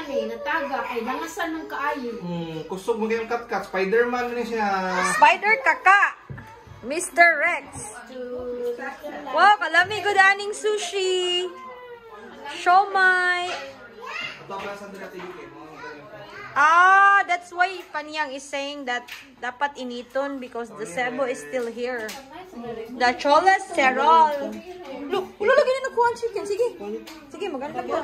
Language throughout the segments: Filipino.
ani nataga kay nangasan ng kaayo. Hmm, kusog mo kayong kat-kat. Spider-Man na siya. Spider kaka. Mr. Rex. Wow, kalami good aning sushi. Mo? Ah, that's why Paniyang is saying that dapat initon because the sebo is still here. The cholesterol. Look, ulo lagi na nakuha ang chicken. Sige. Sige, maganda pa.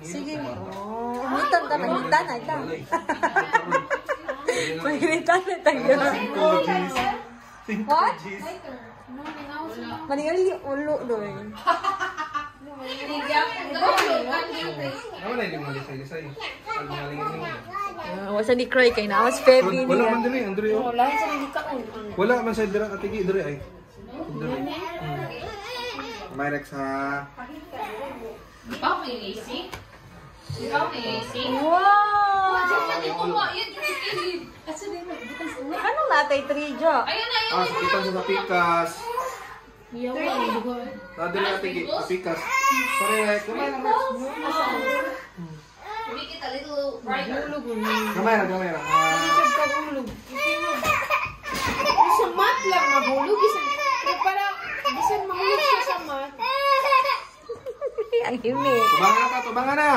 Sige. Oh, umitan ta, magitan na ita. Magitan na tayo. What? Ulo. Ano na yung malingin mo. Uh, wasa ni Cry kay na mas Wala niya. man oh. Wala sa hindi kaon. Wala man sa dira atigi diri ay. Mai Reksa. Kau ngisi? Kau ngisi? Wow. Jangan itu mau ya jadi Kasih deh, bukan semua. Kan latte terijo. Ayo na, ayo. Pikas. Iya, mau juga. Tadi latte pikas. Sore, ke mana Rex? Ini kita little bright. Kamera, kamera. Ini cepat ulung. Semat mat. Ang himik. Tubangan na ta, tubangan na.